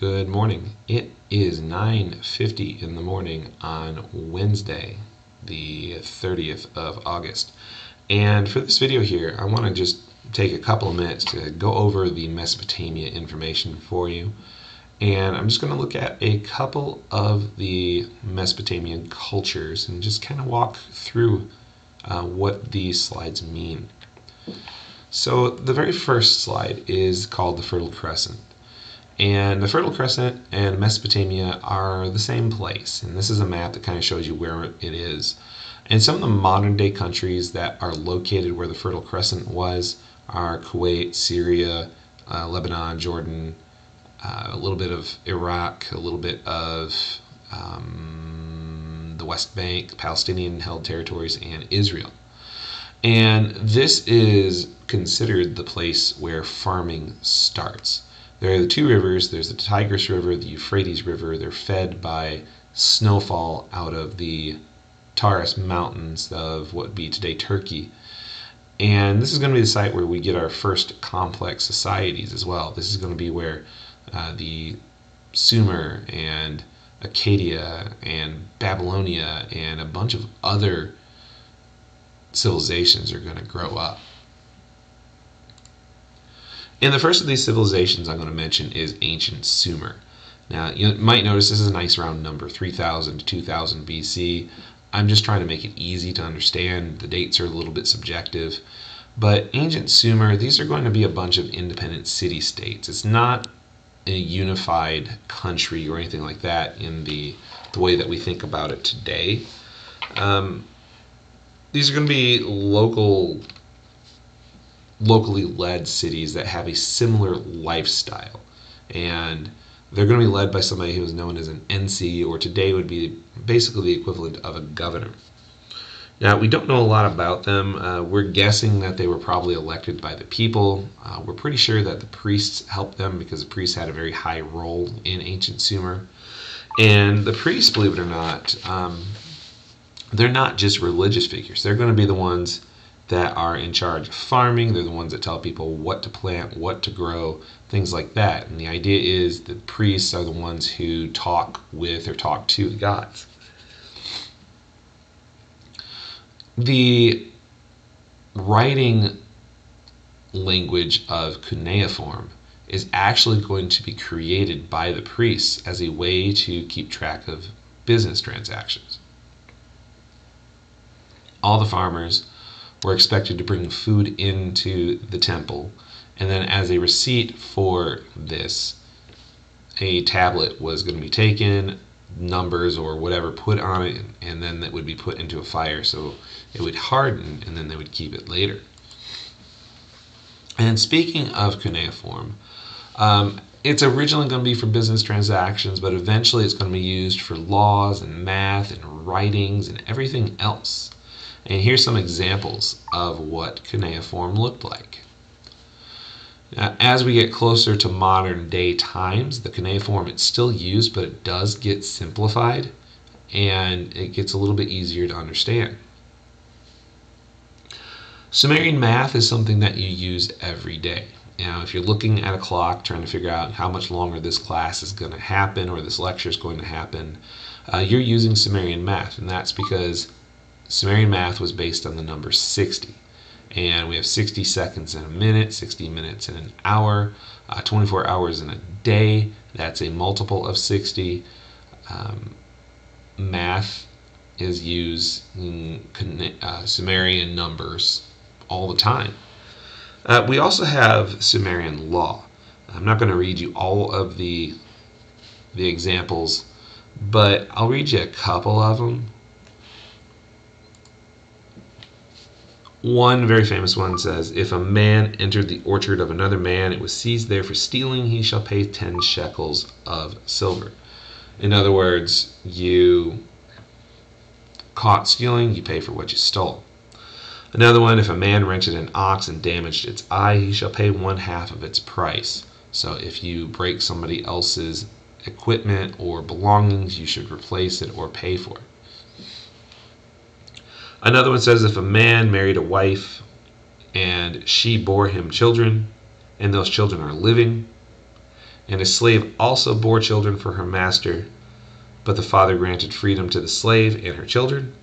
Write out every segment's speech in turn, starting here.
Good morning. It is 9:50 in the morning on Wednesday, the 30th of August. And for this video here, I want to just take a couple of minutes to go over the Mesopotamia information for you. And I'm just going to look at a couple of the Mesopotamian cultures and just kind of walk through uh, what these slides mean. So the very first slide is called the Fertile Crescent. And the Fertile Crescent and Mesopotamia are the same place. And this is a map that kind of shows you where it is. And some of the modern day countries that are located where the Fertile Crescent was are Kuwait, Syria, uh, Lebanon, Jordan, uh, a little bit of Iraq, a little bit of um, the West Bank, Palestinian held territories, and Israel. And this is considered the place where farming starts. There are the two rivers. There's the Tigris River, the Euphrates River. They're fed by snowfall out of the Taurus Mountains of what would be today Turkey. And this is going to be the site where we get our first complex societies as well. This is going to be where uh, the Sumer and Akkadia and Babylonia and a bunch of other civilizations are going to grow up. And the first of these civilizations I'm going to mention is ancient Sumer. Now, you might notice this is a nice round number, 3000 to 2000 BC. I'm just trying to make it easy to understand. The dates are a little bit subjective. But ancient Sumer, these are going to be a bunch of independent city states. It's not a unified country or anything like that in the, the way that we think about it today. Um, these are going to be local locally led cities that have a similar lifestyle. And they're going to be led by somebody who is known as an ensi, or today would be basically the equivalent of a governor. Now, we don't know a lot about them. Uh, we're guessing that they were probably elected by the people. Uh, we're pretty sure that the priests helped them because the priests had a very high role in ancient Sumer. And the priests, believe it or not, um, they're not just religious figures. They're going to be the ones that are in charge of farming. They're the ones that tell people what to plant, what to grow, things like that. And the idea is that priests are the ones who talk with or talk to the gods. The writing language of cuneiform is actually going to be created by the priests as a way to keep track of business transactions. All the farmers were expected to bring food into the temple. And then, as a receipt for this, a tablet was going to be taken, numbers or whatever put on it, and then that would be put into a fire so it would harden and then they would keep it later. And speaking of cuneiform, um, it's originally going to be for business transactions, but eventually it's going to be used for laws and math and writings and everything else. And here's some examples of what cuneiform looked like. Now, as we get closer to modern day times, the cuneiform it's still used, but it does get simplified and it gets a little bit easier to understand. Sumerian math is something that you use every day. Now, if you're looking at a clock trying to figure out how much longer this class is going to happen or this lecture is going to happen, uh, you're using Sumerian math, and that's because Sumerian math was based on the number 60. And we have 60 seconds in a minute, 60 minutes in an hour, uh, 24 hours in a day. That's a multiple of 60. Um, math is used in uh, Sumerian numbers all the time. Uh, we also have Sumerian law. I'm not going to read you all of the the examples, but I'll read you a couple of them One very famous one says, If a man entered the orchard of another man, it was seized there for stealing, he shall pay 10 shekels of silver. In other words, you caught stealing, you pay for what you stole. Another one, if a man rented an ox and damaged its eye, he shall pay one half of its price. So if you break somebody else's equipment or belongings, you should replace it or pay for it. Another one says if a man married a wife and she bore him children, and those children are living, And a slave also bore children for her master, but the father granted freedom to the slave and her children.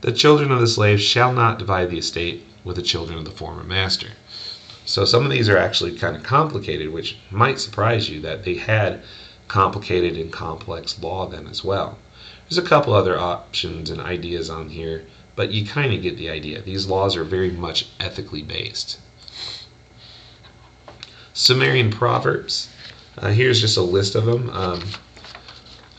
The children of the slave shall not divide the estate with the children of the former master. So some of these are actually kind of complicated, which might surprise you that they had complicated and complex law then as well. There's a couple other options and ideas on here, but you kind of get the idea. These laws are very much ethically based. Sumerian proverbs. Uh, here's just a list of them. Um,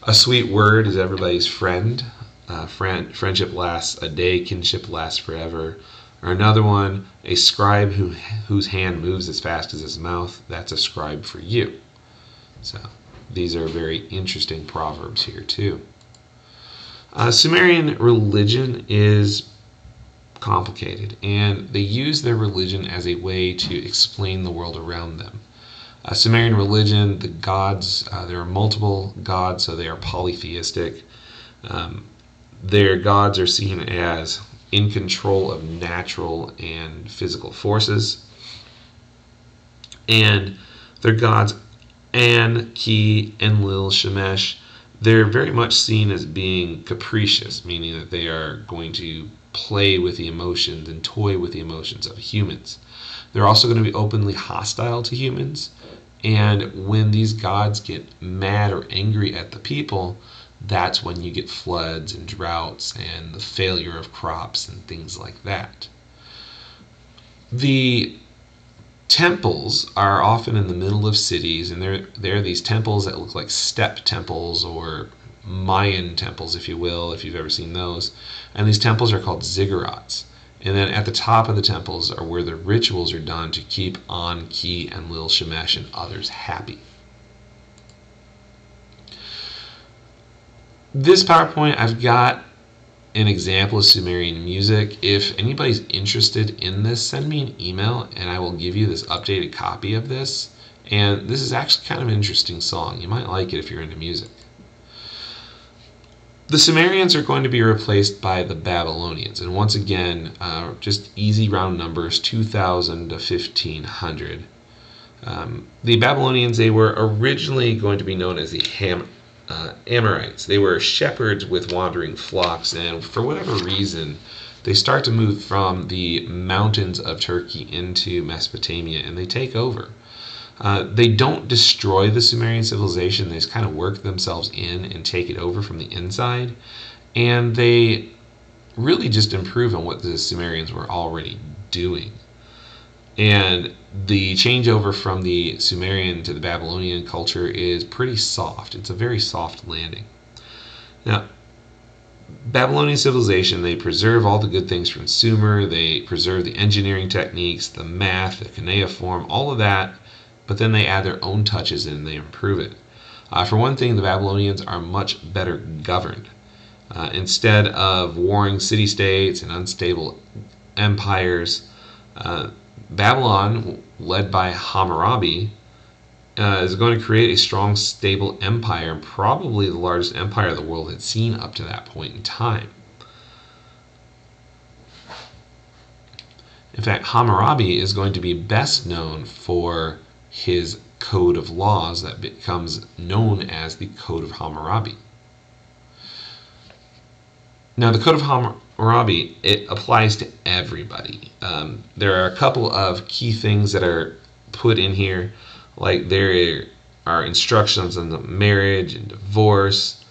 a sweet word is everybody's friend. Uh, friend. Friendship lasts a day, kinship lasts forever. Or another one, a scribe who, whose hand moves as fast as his mouth, that's a scribe for you. So these are very interesting proverbs here, too. Uh, Sumerian religion is complicated, and they use their religion as a way to explain the world around them. Uh, Sumerian religion, the gods, uh, there are multiple gods, so they are polytheistic. Um, their gods are seen as in control of natural and physical forces. And their gods, An, Ki, Enlil, Shemesh, they're very much seen as being capricious, meaning that they are going to play with the emotions and toy with the emotions of humans. They're also going to be openly hostile to humans. And when these gods get mad or angry at the people, that's when you get floods and droughts and the failure of crops and things like that. The temples are often in the middle of cities, and they're, they're these temples that look like step temples or Mayan temples, if you will, if you've ever seen those. And these temples are called ziggurats. And then at the top of the temples are where the rituals are done to keep An, Ki, Enlil Shemesh and others happy. This PowerPoint, I've got an example of Sumerian music. If anybody's interested in this, send me an email and I will give you this updated copy of this. And this is actually kind of an interesting song. You might like it if you're into music. The Sumerians are going to be replaced by the Babylonians. And once again, uh, just easy round numbers 2000 to 1500. Um, the Babylonians, they were originally going to be known as the Ham uh, Amorites. They were shepherds with wandering flocks, and for whatever reason, they start to move from the mountains of Turkey into Mesopotamia and they take over. Uh, they don't destroy the Sumerian civilization, they just kind of work themselves in and take it over from the inside. And they really just improve on what the Sumerians were already doing. And the changeover from the Sumerian to the Babylonian culture is pretty soft. It's a very soft landing. Now, Babylonian civilization, they preserve all the good things from Sumer, they preserve the engineering techniques, the math, the cuneiform, all of that, but then they add their own touches and they improve it. Uh, for one thing, the Babylonians are much better governed. Uh, instead of warring city states and unstable empires, uh, Babylon, led by Hammurabi, uh, is going to create a strong, stable empire, probably the largest empire the world had seen up to that point in time. In fact, Hammurabi is going to be best known for his code of laws that becomes known as the Code of Hammurabi. Now, the Code of Hammurabi, it applies to everybody. Um, there are a couple of key things that are put in here, like there are instructions on the marriage and divorce.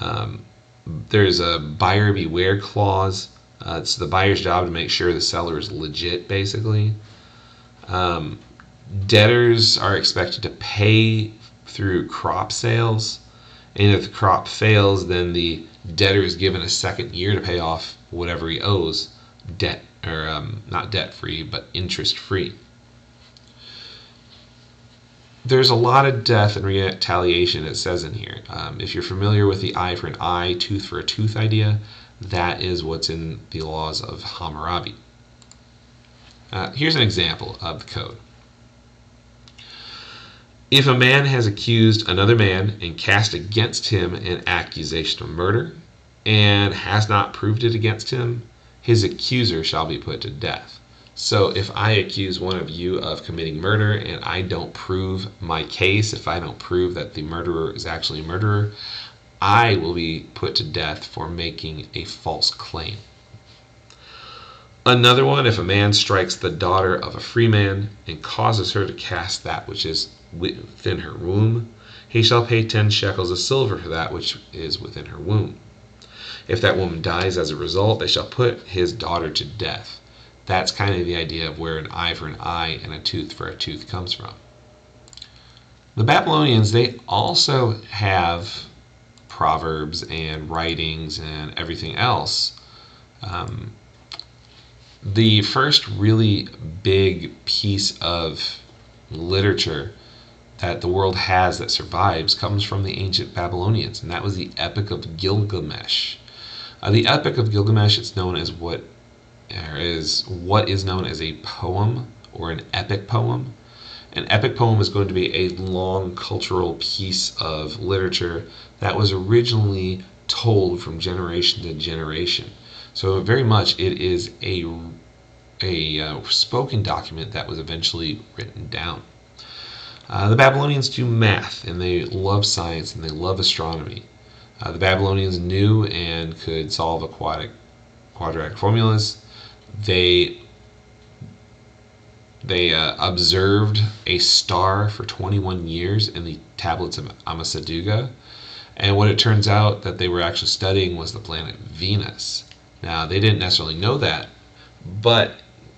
Um, there's a buyer beware clause. Uh, it's the buyer's job to make sure the seller is legit, basically. Um, debtors are expected to pay through crop sales. And if the crop fails, then the debtor is given a second year to pay off whatever he owes, debt or um, not debt free, but interest free. There's a lot of death and retaliation, it says in here. Um, if you're familiar with the eye for an eye, tooth for a tooth idea, that is what's in the laws of Hammurabi. Uh, here's an example of the code. If a man has accused another man and cast against him an accusation of murder, and has not proved it against him, his accuser shall be put to death. So if I accuse one of you of committing murder and I don't prove my case, if I don't prove that the murderer is actually a murderer, I will be put to death for making a false claim. Another one, if a man strikes the daughter of a free man and causes her to cast that which is within her womb, he shall pay ten shekels of silver for that which is within her womb. If that woman dies as a result, they shall put his daughter to death. That's kind of the idea of where an eye for an eye and a tooth for a tooth comes from. The Babylonians, they also have proverbs and writings and everything else. Um, the first really big piece of literature that the world has that survives comes from the ancient Babylonians, and that was the Epic of Gilgamesh. Uh, the Epic of Gilgamesh it's known as what is what is known as a poem or an epic poem. An epic poem is going to be a long cultural piece of literature that was originally told from generation to generation. So very much it is a a uh, spoken document that was eventually written down. Uh, the Babylonians do math and they love science and they love astronomy. Uh, the Babylonians knew and could solve aquatic quadratic formulas. They they uh, observed a star for 21 years in the tablets of Ammisaduqa, and what it turns out that they were actually studying was the planet Venus. Now they didn't necessarily know that, but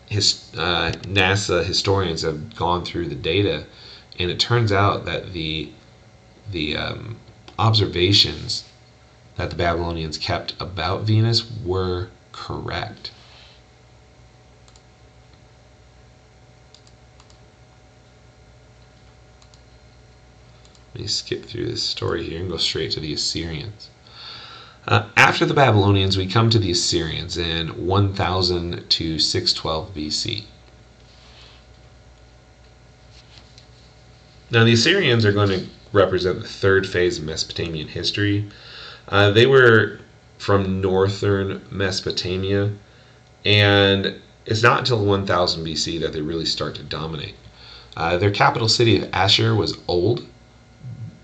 his, uh, NASA historians have gone through the data, and it turns out that the the um, observations that the Babylonians kept about Venus were correct. Let me skip through this story here and go straight to the Assyrians. Uh, after the Babylonians, we come to the Assyrians in 1000 to 612 BC. Now, the Assyrians are going to represent the third phase of Mesopotamian history. Uh, they were from northern Mesopotamia, and it's not until 1000 BC that they really start to dominate. Uh, their capital city of Ashur was old,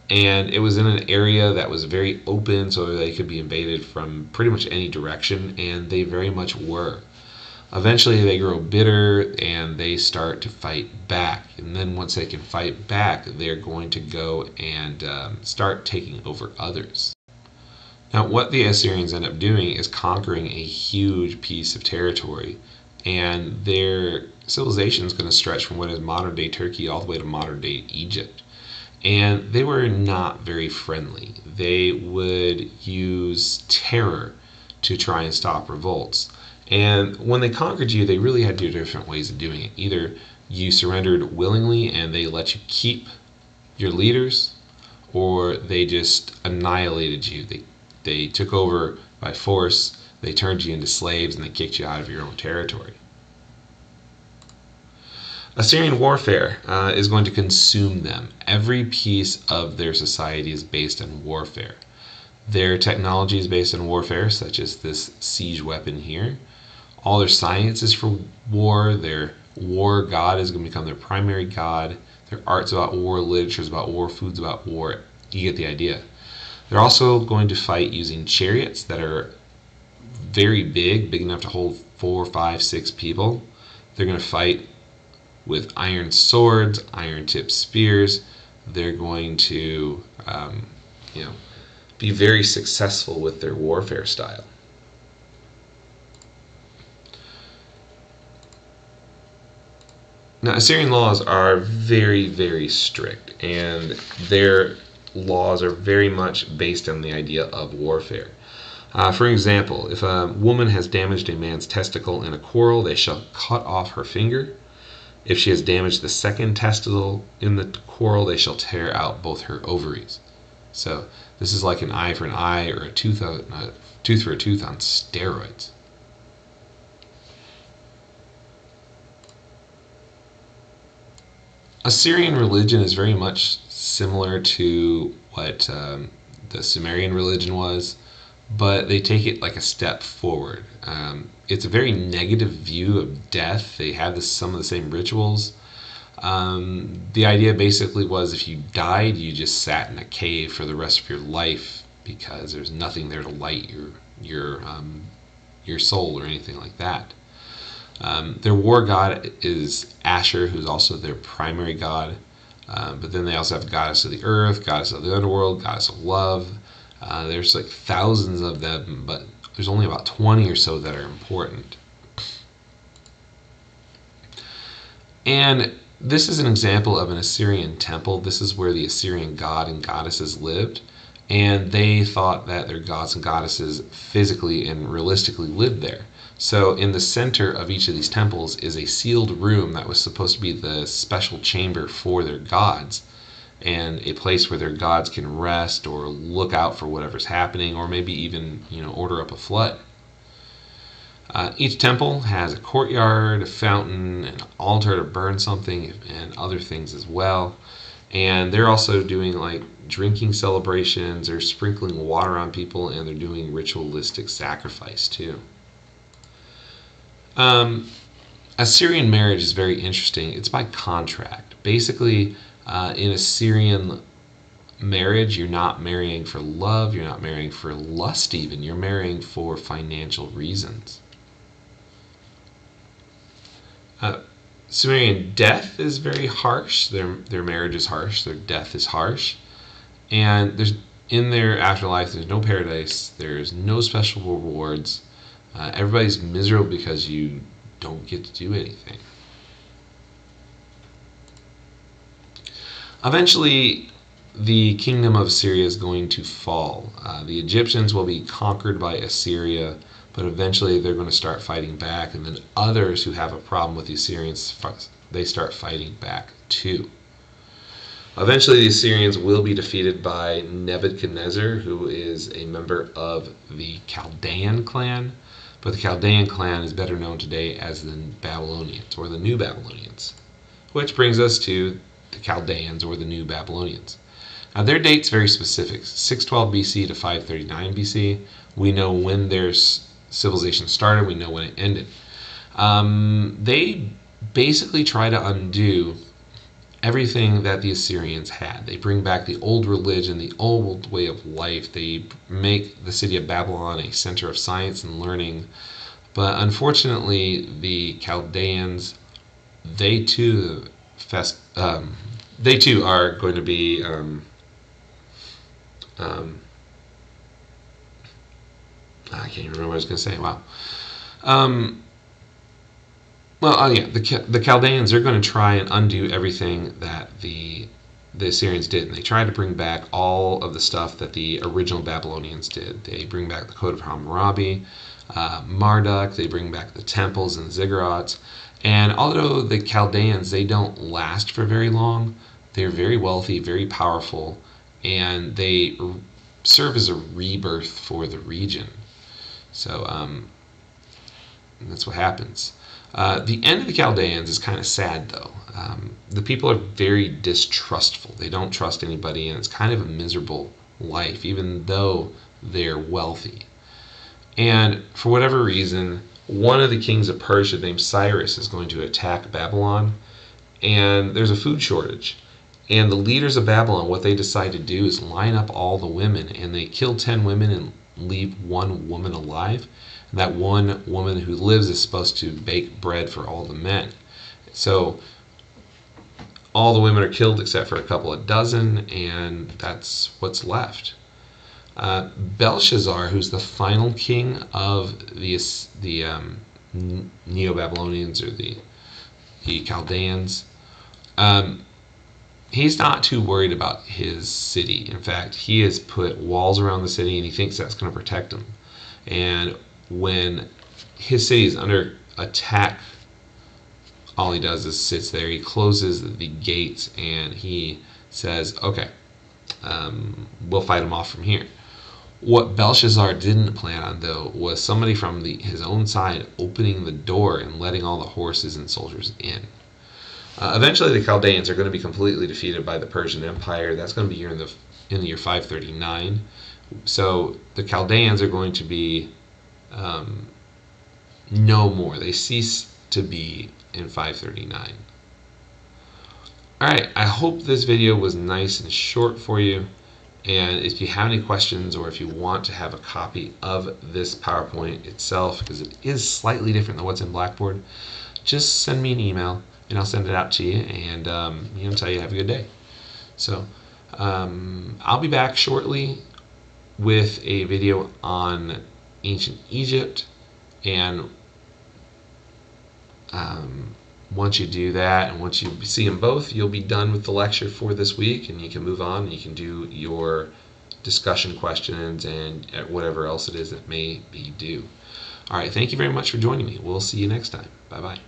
and it was in an area that was very open so they could be invaded from pretty much any direction and they very much were. Eventually they grow bitter and they start to fight back. And then once they can fight back they're going to go and um, start taking over others now what the assyrians end up doing is conquering a huge piece of territory and their civilization is going to stretch from what is modern day turkey all the way to modern day egypt and they were not very friendly. They would use terror to try and stop revolts. And when they conquered you, they really had two different ways of doing it. Either you surrendered willingly and they let you keep your leaders, or they just annihilated you. They, they took over by force, they turned you into slaves, and they kicked you out of your own territory. Assyrian warfare uh, is going to consume them. Every piece of their society is based on warfare. Their technology is based on warfare, such as this siege weapon here. All their science is for war. Their war god is going to become their primary god. Their art's about war, literature's about war, food's about war. You get the idea. They're also going to fight using chariots that are very big, big enough to hold four, five, six people. They're going to fight with iron swords, iron tipped spears. They're going to, um, you know, be very successful with their warfare style. Now, Assyrian laws are very, very strict, and their laws are very much based on the idea of warfare. Uh, for example, if a woman has damaged a man's testicle in a quarrel, they shall cut off her finger. If she has damaged the second testicle in the quarrel, they shall tear out both her ovaries. So this is like an eye for an eye or a tooth, a tooth for a tooth on steroids. Assyrian religion is very much similar to what um, the Sumerian religion was. but they take it like a step forward. Um, it's a very negative view of death. They have this, some of the same rituals. Um, the idea basically was if you died, you just sat in a cave for the rest of your life because there's nothing there to light your your um, your soul or anything like that. Um, their war god is Ashur, who's also their primary god. Um, but then they also have goddess of the earth, goddess of the underworld, goddess of love. Uh, there's like thousands of them, but there's only about 20 or so that are important. And this is an example of an Assyrian temple. This is where the Assyrian god and goddesses lived. And they thought that their gods and goddesses physically and realistically lived there. So, in the center of each of these temples is a sealed room that was supposed to be the special chamber for their gods and a place where their gods can rest or look out for whatever's happening or maybe even, you know, order up a flood. Uh, each temple has a courtyard, a fountain, an altar to burn something, and other things as well. And they're also doing like drinking celebrations, or sprinkling water on people, and they're doing ritualistic sacrifice too. Um, Assyrian marriage is very interesting. It's by contract. Basically, uh, in Assyrian marriage, you're not marrying for love, you're not marrying for lust, even. You're marrying for financial reasons. Uh, Sumerian death is very harsh. Their their marriage is harsh. Their death is harsh, and there's in their afterlife. There's no paradise. There's no special rewards. Uh, everybody's miserable because you don't get to do anything. Eventually, the kingdom of Syria is going to fall. Uh, the Egyptians will be conquered by Assyria, but eventually they're going to start fighting back, and then others who have a problem with the Assyrians, they start fighting back too. Eventually, the Assyrians will be defeated by Nebuchadnezzar, who is a member of the Chaldean clan, but the Chaldean clan is better known today as the Babylonians or the New Babylonians. Which brings us to the Chaldeans or the New Babylonians. Now, their date's very specific 612 BC to 539 BC. We know when their civilization started, we know when it ended. Um, they basically try to undo everything that the Assyrians had. They bring back the old religion, the old way of life. They make the city of Babylon a center of science and learning. But unfortunately, the Chaldeans, they too, fest, um, they too are going to be. Um, um, I can't remember what I was going to say. Wow. Um, well, oh yeah, the the Chaldeans they're going to try and undo everything that the the Assyrians did, and they try to bring back all of the stuff that the original Babylonians did. They bring back the Code of Hammurabi, uh, Marduk. They bring back the temples and ziggurats. And although the Chaldeans they don't last for very long, they're very wealthy, very powerful, and they serve as a rebirth for the region. So um, that's what happens. Uh, the end of the Chaldeans is kind of sad, though. Um, the people are very distrustful. They don't trust anybody, and it's kind of a miserable life, even though they're wealthy. And for whatever reason, one of the kings of Persia named Cyrus is going to attack Babylon, and there's a food shortage. And the leaders of Babylon, what they decide to do is line up all the women, and they kill 10 women and leave one woman alive And that one woman who lives is supposed to bake bread for all the men. So all the women are killed except for a couple of dozen, and that's what's left. Uh, Belshazzar, who's the final king of the the um, Neo Babylonians or the the Chaldeans, um, he's not too worried about his city. In fact, he has put walls around the city, and he thinks that's going to protect him. And when his city is under attack, all he does is sits there. He closes the gates and he says, "Okay, um, we'll fight him off from here." What Belshazzar didn't plan on, though, was somebody from the, his own side opening the door and letting all the horses and soldiers in. Uh, eventually, the Chaldeans are going to be completely defeated by the Persian Empire. That's going to be here in the in the year 539. So the Chaldeans are going to be um, no more. They cease to be in 539. Alright, I hope this video was nice and short for you. And if you have any questions or if you want to have a copy of this PowerPoint itself, because it is slightly different than what's in Blackboard, just send me an email and I'll send it out to you and um, you know tell you have a good day. So um, I'll be back shortly with a video on ancient Egypt and um, once you do that and once you see them both, you'll be done with the lecture for this week and you can move on and you can do your discussion questions and whatever else it is that may be due. All right, thank you very much for joining me. We'll see you next time. Bye bye.